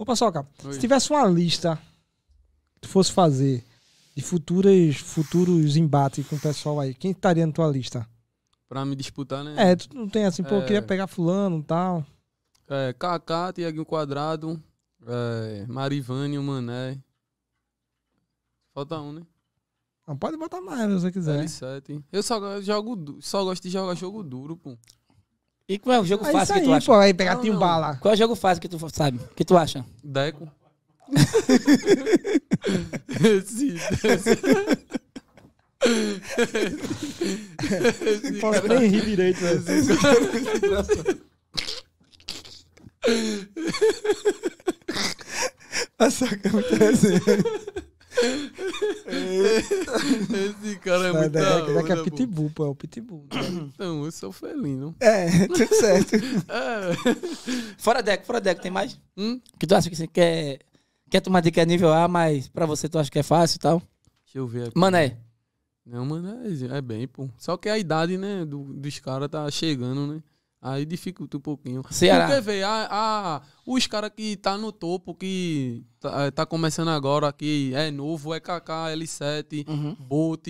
Ô, Paçoca, Oi. se tivesse uma lista que tu fosse fazer de futuras, futuros embates com o pessoal aí, quem estaria na tua lista? Pra me disputar, né? É, tu não tem assim, pô, eu É. queria pegar fulano e tal. É, Kaká, Tiaguinho Quadrado, é, Marivânio, Mané. Falta um, né? Não, pode botar mais se você quiser. L7. Eu só, go- jogo, só gosto de jogar jogo duro, pô. E qual é o jogo É fácil isso que tu aí, acha? pô, aí pegar Não, tio não. bala. Qual é o jogo fácil que tu sabe? Que tu acha? Deco. esse, esse, esse Posso nem rir direito, velho. Paçoca é muito resenha. Esse cara é muito da daqui é pô. pitbull, pô, é o pitbull. Então, eu sou felino. É, tudo certo. É. Fora deck, fora deck, tem mais? Hum? Que tu acha que você quer. Quer tomar dica nível A, mas pra você tu acha que é fácil e tal? Deixa eu ver aqui. Mané. Não, mano, é, é bem, pô. Só que a idade, né, do, dos caras tá chegando, né? Aí dificulta um pouquinho. Ceará. Porque, velho, a, a- os caras que tá no topo, que tá, é, tá começando agora, que é novo, é KK, L7, Uhum. Bolt.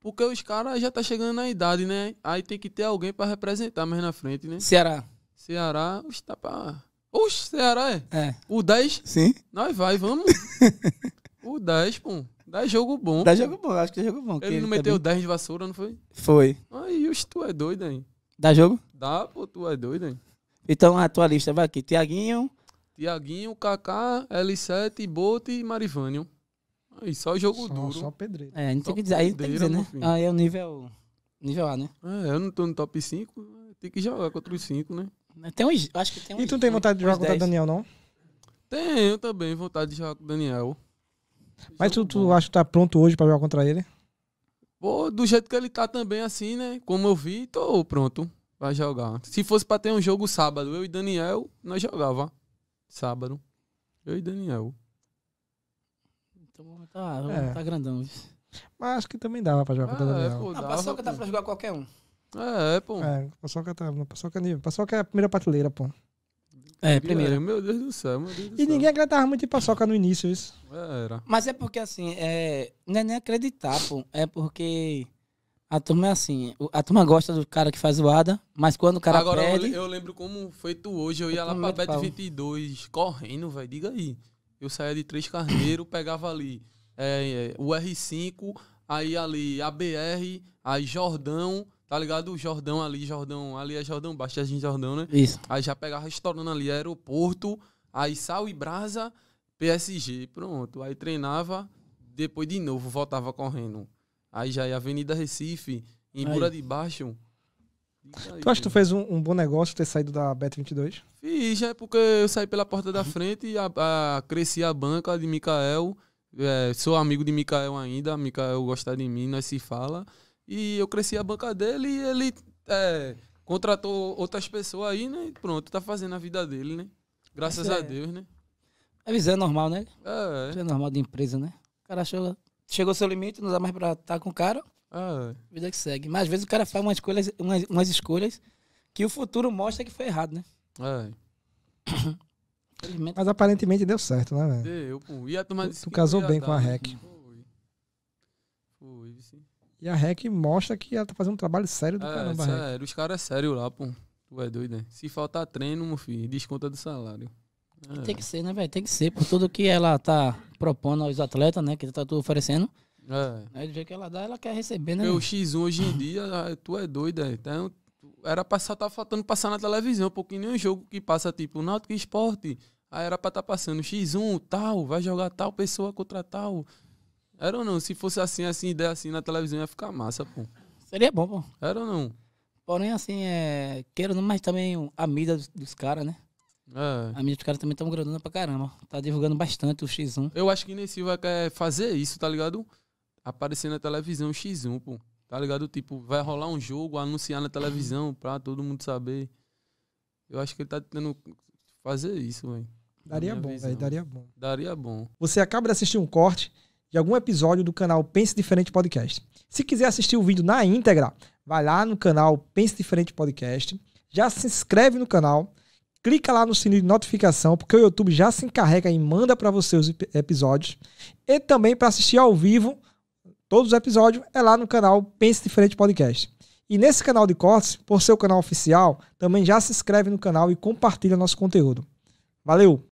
Porque os caras já tá chegando na idade, né? Aí tem que ter alguém pra representar mais na frente, né? Ceará. Ceará, os tá pra... Oxe, Ceará é. É. O 10, Sim. nós vai, vamos. o 10, pô. 10 jogo bom. Dá pô. jogo bom, acho que é jogo bom. Ele não meteu bem- 10 de vassoura, não foi? Foi. Aí, oxe, tu é doido, hein? Dá jogo? Dá, pô, tu é doido, hein? Então a tua lista vai aqui. Tiaguinho. Tiaguinho, Kaká, L7, Bolt e Marivânio. Aí, só jogo Só, duro. só pedreiro. É, a gente tem que dizer, aí tem que dizer, né? Aí é o nível. Nível A, né? É, eu não tô no top 5, tem que jogar contra os 5, né? Tem uns. Acho que tem uns. E tu não tem vontade de jogar contra o 10. Daniel, não? Tenho também vontade de jogar com o Daniel. Mas tu, tu acha que tá pronto hoje pra jogar contra ele? Pô, do jeito que ele tá também assim, né? Como eu vi, tô pronto pra jogar. Se fosse pra ter um jogo sábado, eu e Daniel, nós jogava. Sábado. Eu e Daniel. Então tá, É. tá grandão. Mas acho que também dava pra jogar contra o Ah, é, Daniel. pô, A dava, paçoca dá pô. pra jogar qualquer um. É, pô. É, paçoca tá. Paçoca, nível. paçoca é a primeira prateleira, pô. É, primeiro. Meu Deus do céu, meu Deus do E céu. ninguém acreditava muito em paçoca no início, isso. É, Era. Mas é porque assim, é, não é nem acreditar, pô. É porque a turma é assim. A turma gosta do cara que faz zoada, mas quando o cara Agora eu, perde. le- eu lembro como foi tu hoje. Eu ia Eu lá tô pra Bet pau. 22 correndo, velho. Diga aí. Eu saía de Três Carneiros, pegava ali é, é, o R5, aí ali ABR, aí Jordão, tá ligado? O Jordão ali, Jordão, ali é Jordão, Baixadinho Jordão, né? Isso. Aí já pegava restaurando ali, aeroporto, aí Sal e Brasa, PSG, pronto. Aí treinava, depois de novo voltava correndo. Aí já ia Avenida Recife, em. Bura de Baixo. Aí, Tu acha que tu fez um, um bom negócio ter saído da Bet22? Fiz, é porque eu saí pela porta da frente e a, a- cresci a banca de Mikael. É, sou amigo de Mikael ainda, Mikael gosta de mim, nós se fala. E eu cresci a banca dele e ele é, contratou outras pessoas aí, né? E pronto, tá fazendo a vida dele, né? Graças a é- Deus, né? É visão normal, né? É, Isso é normal de empresa, né? O cara chegou, chegou ao seu limite, não dá mais pra estar com o cara, é. vida que segue. Mas às vezes o cara faz umas escolhas, umas, umas escolhas que o futuro mostra que foi errado, né? É. Infelizmente. Mas aparentemente deu certo, né, velho? Deu, pô. E a turma Tu- tu casou bem com a né? REC. Foi. Foi, sim. E a REC mostra que ela tá fazendo um trabalho sério do É, caramba, sério, os caras é sério lá, pô. Tu é doido, né? Se faltar treino, meu filho, desconta do salário. É. Tem que ser, né, velho? Tem que ser, por tudo que ela tá propondo aos atletas, né? Que tá tudo oferecendo. É. Né, do jeito que ela dá, ela quer receber, né? O X1 hoje em dia, ah, tu é doido, é. Então, era pra só tá faltando passar na televisão, porque nem um jogo que passa tipo Náutico Esporte. Aí era pra tá passando X1, tal, vai jogar tal pessoa contra tal. Era ou não? Se fosse assim, assim, ideia assim na televisão ia ficar massa, pô. Seria bom, pô. Era ou não? Porém, assim, é. Queira ou não, mas também a mídia dos, dos caras, né? É. A mídia dos caras também estão grandona pra caramba. Tá divulgando bastante o X1. Eu acho que Ney Silva quer fazer isso, tá ligado? Aparecer na televisão X1, pô. Tá ligado? Tipo, vai rolar um jogo, anunciar na televisão pra todo mundo saber. Eu acho que ele tá tentando fazer isso, velho. Daria bom, velho, daria bom. Daria bom. Você acaba de assistir um corte de algum episódio do canal Pense Diferente Podcast. Se quiser assistir o vídeo na íntegra, vai lá no canal Pense Diferente Podcast, já se inscreve no canal, clica lá no sininho de notificação, porque o YouTube já se encarrega e manda para você os ep- episódios. E também para assistir ao vivo todos os episódios é lá no canal Pense Diferente Podcast. E nesse canal de cortes, por ser o canal oficial, também já se inscreve no canal e compartilha nosso conteúdo. Valeu!